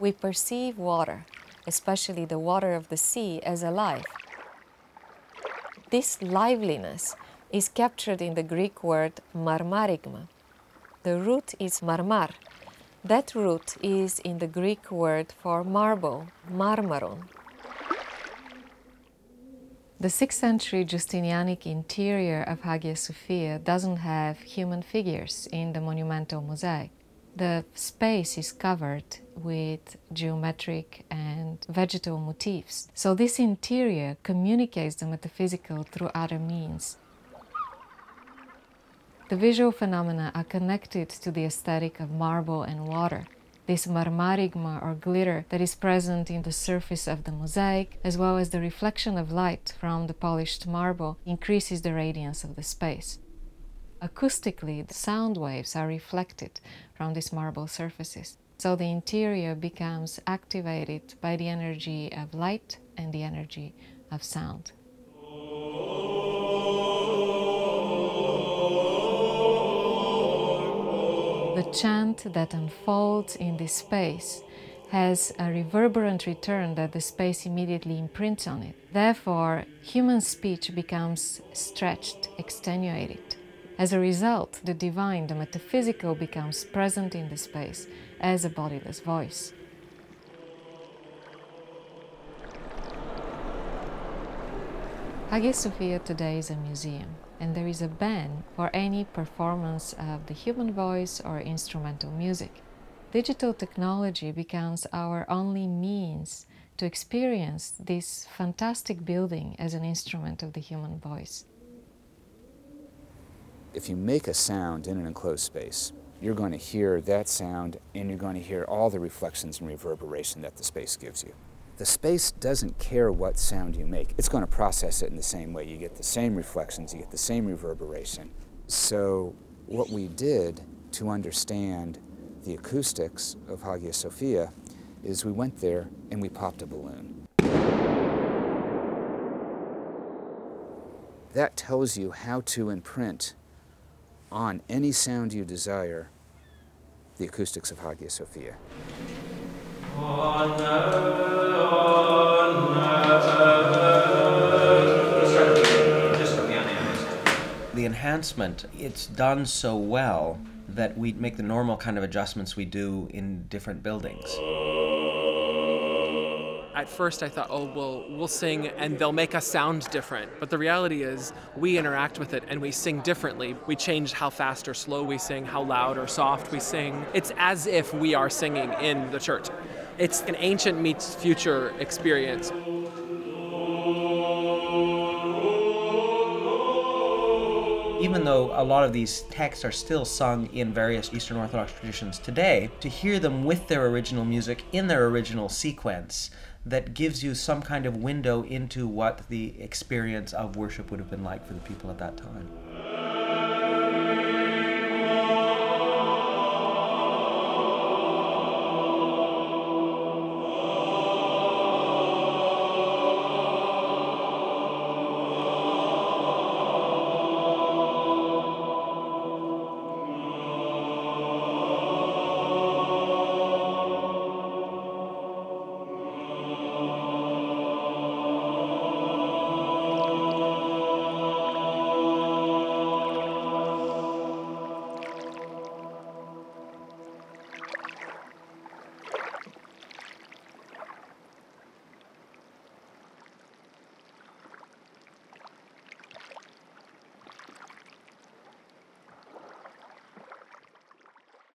we perceive water, especially the water of the sea, as alive. This liveliness is captured in the Greek word marmarygma. The root is marmar. That root is in the Greek word for marble, marmaron. The 6th century Justinianic interior of Hagia Sophia doesn't have human figures in the monumental mosaic. The space is covered with geometric and vegetal motifs. So this interior communicates the metaphysical through other means. The visual phenomena are connected to the aesthetic of marble and water. This marmarygma or glitter that is present in the surface of the mosaic, as well as the reflection of light from the polished marble, increases the radiance of the space. Acoustically, the sound waves are reflected from these marble surfaces. So the interior becomes activated by the energy of light and the energy of sound. The chant that unfolds in this space has a reverberant return that the space immediately imprints on it. Therefore, human speech becomes stretched, extenuated. As a result, the divine, the metaphysical, becomes present in the space as a bodiless voice. Hagia Sophia today is a museum and there is a ban for any performance of the human voice or instrumental music. Digital technology becomes our only means to experience this fantastic building as an instrument of the human voice. If you make a sound in an enclosed space, you're going to hear that sound and you're going to hear all the reflections and reverberation that the space gives you. The space doesn't care what sound you make. It's going to process it in the same way. You get the same reflections, you get the same reverberation. So what we did to understand the acoustics of Hagia Sophia is we went there and we popped a balloon. That tells you how to imprint on any sound you desire the acoustics of Hagia Sophia. The enhancement, it's done so well that we make the normal kind of adjustments we do in different buildings. At first, I thought, oh, well, we'll sing and they'll make us sound different. But the reality is, we interact with it and we sing differently. We change how fast or slow we sing, how loud or soft we sing. It's as if we are singing in the church. It's an ancient meets future experience. Even though a lot of these texts are still sung in various Eastern Orthodox traditions today, to hear them with their original music in their original sequence that gives you some kind of window into what the experience of worship would have been like for the people at that time.